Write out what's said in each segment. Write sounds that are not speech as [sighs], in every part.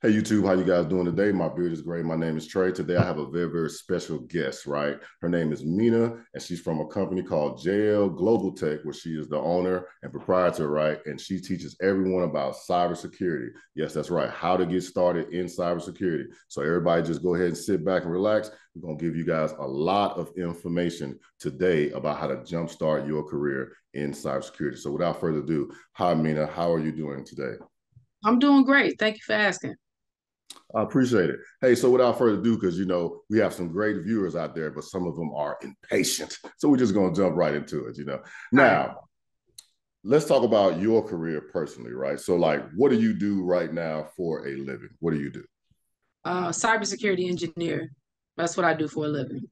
Hey YouTube, how you guys doing today? My beard is great. My name is Tre. Today I have a very, very special guest, right? Her name is Mina, and she's from a company called JL Global Tech, where she is the owner and proprietor, right? And she teaches everyone about cybersecurity. Yes, that's right. How to get started in cybersecurity. So everybody just go ahead and sit back and relax. We're gonna give you guys a lot of information today about how to jumpstart your career in cybersecurity. So without further ado, hi Mina, how are you doing today? I'm doing great. Thank you for asking. I appreciate it. Hey, so without further ado, because you know we have some great viewers out there, but some of them are impatient. So we're just gonna jump right into it. You know, now let's talk about your career personally, right? So, like, what do you do right now for a living? What do you do? Uh, cybersecurity engineer. That's what I do for a living.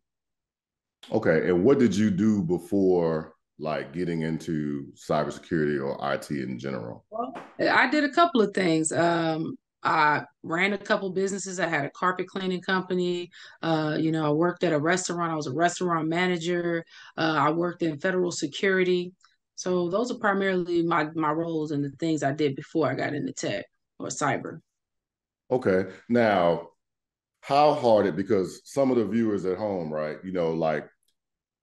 Okay, and what did you do before like getting into cybersecurity or IT in general? Well, I did a couple of things. Um, I ran a couple businesses. I had a carpet cleaning company. Uh, you know, I worked at a restaurant. I was a restaurant manager. Uh, I worked in federal security. So those are primarily my my roles and the things I did before I got into tech or cyber. Okay. Now, how hard it because some of the viewers at home, right? You know, like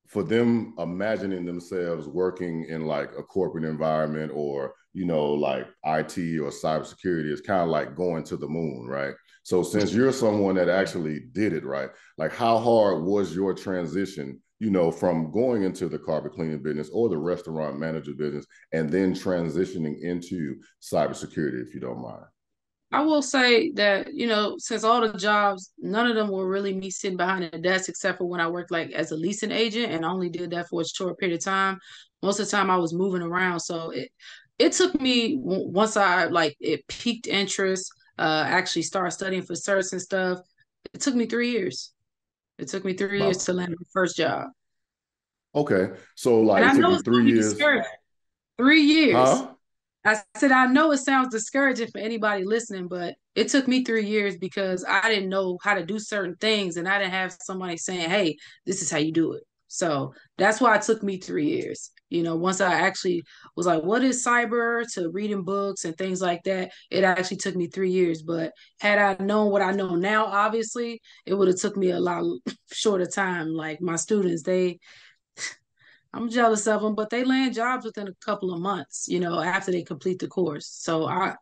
for them imagining themselves working in like a corporate environment or you know like IT or cybersecurity is kind of like going to the moon, right? So since you're someone that actually did it, right? Like how hard was your transition, you know, from going into the carpet cleaning business or the restaurant manager business and then transitioning into cybersecurity, if you don't mind? I will say that, you know, since all the jobs, none of them were really me sitting behind a desk except for when I worked like as a leasing agent and I only did that for a short period of time. Most of the time I was moving around. So it it took me once I like it peaked interest, uh actually started studying for certs and stuff. It took me three years. It took me three wow. years to land my first job. Okay. So like it took three years. Three years. Huh? I said, I know it sounds discouraging for anybody listening, but it took me three years because I didn't know how to do certain things and I didn't have somebody saying, hey, this is how you do it. So that's why it took me three years. You know, once I actually was like, what is cyber to reading books and things like that, it actually took me three years. But had I known what I know now, obviously, it would have took me a lot [laughs] shorter time. Like my students, they [sighs] I'm jealous of them, but they land jobs within a couple of months, you know, after they complete the course. So I,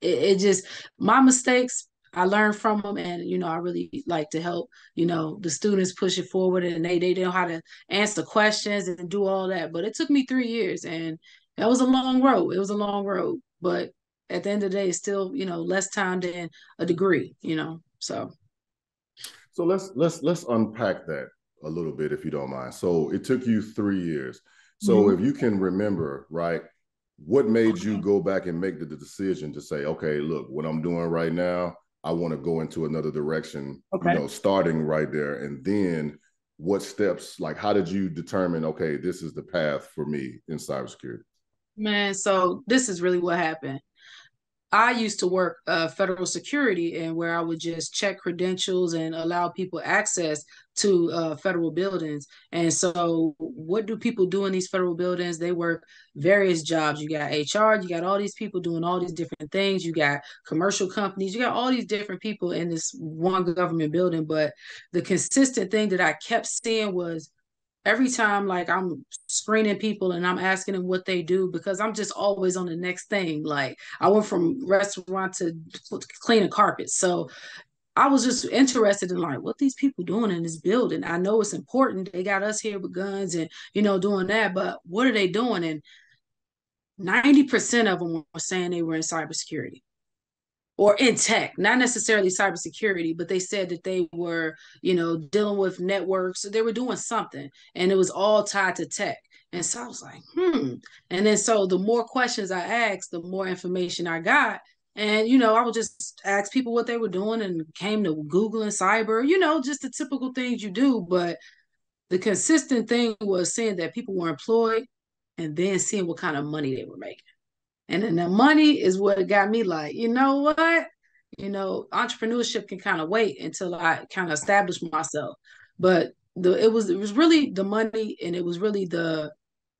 it, it just my mistakes. I learned from them, and you know, I really like to help, you know, the students push it forward, and they they know how to answer questions and do all that. But it took me three years, and that was a long road. It was a long road, but at the end of the day, it's still you know less time than a degree, you know. So, so let's let's let's unpack that a little bit, if you don't mind. So it took you three years. So mm-hmm. if you can remember, right, what made you go back and make the, the, decision to say, okay, look, what I'm doing right now, I want to go into another direction, okay. you know, starting right there. And then what steps, like, how did you determine, okay, this is the path for me in cybersecurity? Man, so this is really what happened. I used to work uh, federal security and where I would just check credentials and allow people access to uh, federal buildings. And so, what do people do in these federal buildings? They work various jobs. You got HR, you got all these people doing all these different things. You got commercial companies, you got all these different people in this one government building. But the consistent thing that I kept seeing was every time like I'm screening people and I'm asking them what they do because I'm just always on the next thing. Like I went from restaurant to cleaning carpets. So I was just interested in like what these people doing in this building. I know it's important. They got us here with guns and you know doing that, but what are they doing? And 90% of them were saying they were in cybersecurity or in tech, not necessarily cybersecurity, but they said that they were, you know, dealing with networks. They were doing something and it was all tied to tech. And so I was like, hmm. And then so the more questions I asked, the more information I got. And, you know, I would just ask people what they were doing and came to Google and cyber, you know, just the typical things you do. But the consistent thing was seeing that people were employed and then seeing what kind of money they were making. And then the money is what got me like, you know what? You know, entrepreneurship can kind of wait until I kind of establish myself. But the it was it was really the money and it was really the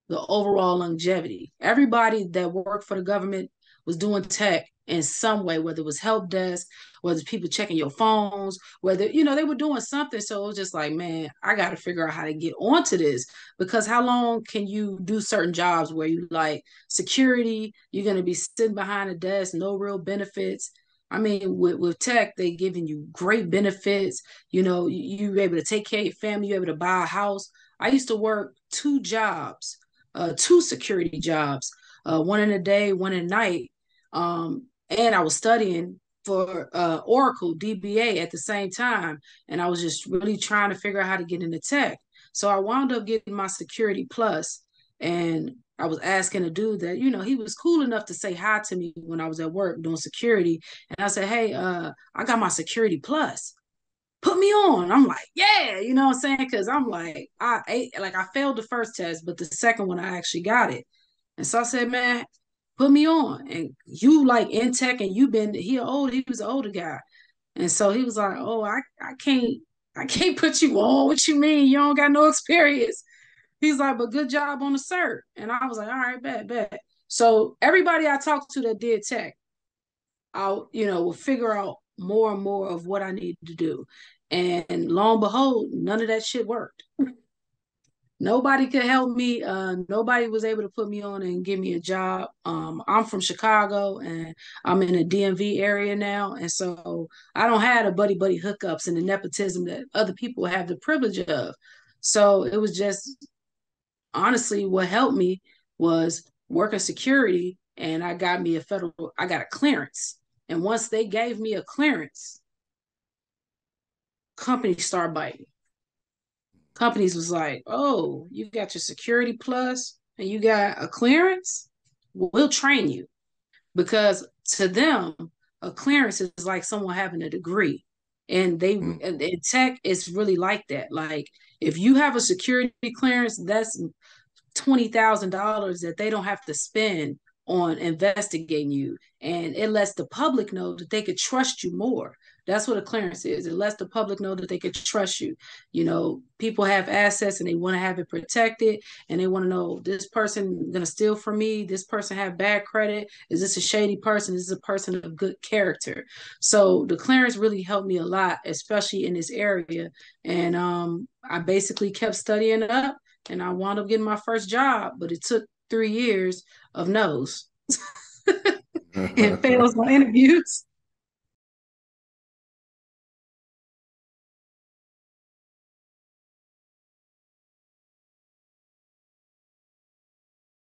the overall longevity. Everybody that worked for the government was doing tech in some way, whether it was help desk, whether people checking your phones, whether, you know, they were doing something. So it was just like, man, I got to figure out how to get onto this because how long can you do certain jobs where you like security, you're going to be sitting behind a desk, no real benefits. I mean, with, with tech, they giving you great benefits. You know, you, you're able to take care of your family, you're able to buy a house. I used to work two jobs, uh, two security jobs, uh, one in the day, one at night. Um, and I was studying for uh, Oracle DBA at the same time, and I was just really trying to figure out how to get into tech. So I wound up getting my Security Plus, and I was asking a dude that you know he was cool enough to say hi to me when I was at work doing security, and I said, "Hey, uh, I got my Security Plus." Put me on. I'm like, yeah, you know what I'm saying? Because I'm like, I ate, like I failed the first test, but the second one I actually got it. And so I said, man, put me on. And you like in tech and you been he old, he was an older guy. And so he was like, Oh, I, I can't I can't [laughs] put you on. What you mean? You don't got no experience. He's like, but good job on the cert. And I was like, all right, bet, bet. So everybody I talked to that did tech, I'll, you know, will figure out more and more of what I needed to do. And lo and behold, none of that shit worked nobody could help me. Uh, nobody was able to put me on and give me a job. Um, I'm from Chicago and I'm in a DMV area now, and so I don't have the buddy buddy hookups and the nepotism that other people have the privilege of. So it was just honestly what helped me was working security, and I got me a federal. I got a clearance, and once they gave me a clearance, companies start biting companies was like, oh, you got your security plus and you got a clearance, we'll train you. Because to them, a clearance is like someone having a degree. And they mm. and tech is really like that. Like if you have a security clearance, that's twenty thousand dollars that they don't have to spend on investigating you. And it lets the public know that they could trust you more. That's what a clearance is. It lets the public know that they can trust you. You know, people have assets and they want to have it protected and they want to know this person gonna steal from me, this person have bad credit, is this a shady person? Is this a person of good character? So the clearance really helped me a lot, especially in this area. And um, I basically kept studying up and I wound up getting my first job, but it took three years of no's [laughs] [laughs] and fails on interviews